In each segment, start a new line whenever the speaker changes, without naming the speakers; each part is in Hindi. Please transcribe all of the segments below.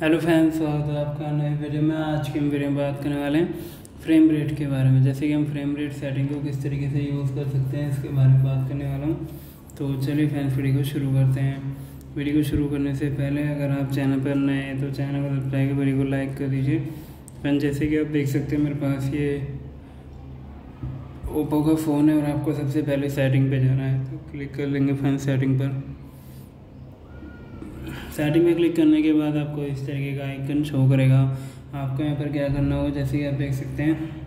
हेलो फ्रेंड्स स्वागत है आपका नए वीडियो में। आज की हम वीडियो में बात करने वाले हैं फ्रेम रेट के बारे में। जैसे कि हम फ्रेम रेट सेटिंग को किस तरीके से यूज़ कर सकते हैं, इसके बारे में बात करने वाला हूँ। तो चलिए फ्रेंड्स वीडियो को शुरू करते हैं। वीडियो को शुरू करने से पहले अगर आप चैनल पर नए हैं तो चैनल को सब्सक्राइब कर वीडियो को लाइक कर दीजिए। फ़ैन जैसे कि आप देख सकते हैं, मेरे पास ये ओप्पो का फ़ोन है और आपको सबसे पहले सेटिंग पर जाना है। तो क्लिक कर लेंगे फ़ैन सेटिंग पर। सेटिंग में क्लिक करने के बाद आपको इस तरीके का आइकन शो करेगा। आपको यहाँ पर क्या करना होगा, जैसे कि आप देख सकते हैं।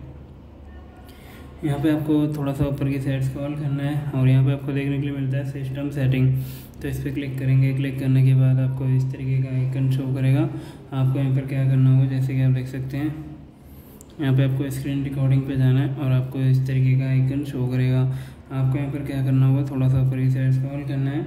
यहाँ पे आपको थोड़ा सा ऊपर की साइड स्क्रॉल करना है और यहाँ पे आपको देखने के लिए मिलता है सिस्टम सेटिंग तो इस पर क्लिक करेंगे। क्लिक करने के बाद आपको इस तरीके का आइकन शो करेगा। आपको यहाँ पर क्या करना होगा, जैसे कि आप देख सकते हैं। यहाँ पे आपको स्क्रीन रिकॉर्डिंग पे जाना है और आपको इस तरीके का आइकन शो करेगा। आपको यहाँ पर क्या करना होगा थोड़ा सा ऊपर की साइड स्क्रॉल करना है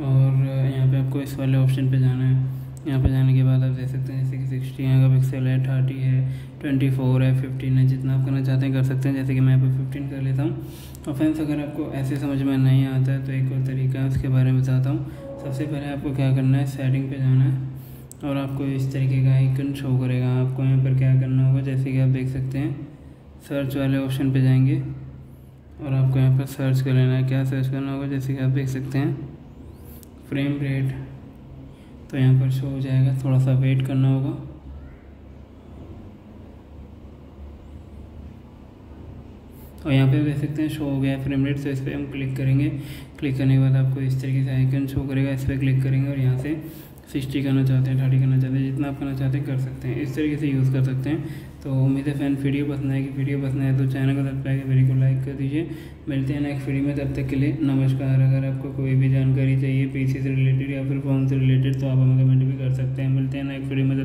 और यहाँ आपको इस वाले ऑप्शन पे जाना है। यहाँ पे जाने के बाद आप देख सकते हैं, जैसे कि सिक्सटी मेगा पिक्सल है थर्टी है ट्वेंटी फोर है फिफ्टीन है, जितना आप करना चाहते हैं कर सकते हैं, जैसे कि मैं यहाँ पे फिफ्टीन कर लेता हूँ। और फ्रेंड्स अगर आपको ऐसे समझ में नहीं आता है तो एक और तरीका है, उसके बारे में बताता हूँ। सबसे पहले आपको क्या करना है सेटिंग पर जाना है, और आपको इस तरीके का आइकन शो करेगा। आपको यहाँ पर क्या करना होगा, जैसे कि आप देख सकते हैं सर्च वाले ऑप्शन पर जाएँगे, और आपको यहाँ पर सर्च कर लेना है। क्या सर्च करना होगा, जैसे कि आप देख सकते हैं फ्रेम रेट तो यहाँ पर शो हो जाएगा। थोड़ा सा वेट करना होगा। और यहाँ पे देख सकते हैं शो हो गया है फ्रेम रेट तो इस पर हम क्लिक करेंगे। क्लिक करने के बाद आपको इस तरीके से आइकन शो करेगा, इस पर क्लिक करेंगे और यहाँ से सिक्सटी करना चाहते हैं, थर्टी करना चाहते हैं, जितना आप करना चाहते हैं कर सकते हैं। इस तरीके से यूज़ कर सकते हैं। तो उम्मीद है फ़ैन वीडियो पसंद आएगी। वीडियो पसंद आए तो चैनल को सब्सक्राइब वीडियो को लाइक कर दीजिए। मिलते हैं नेक्स्ट वीडियो में, तब तक के लिए नमस्कार। अगर आपको कोई भी जानकारी चाहिए पीसी से रिलेटेड या फिर फॉर्म से रिलेटेड तो आप हमें कमेंट भी कर सकते हैं। मिलते हैं नेक्स्ट वीडियो में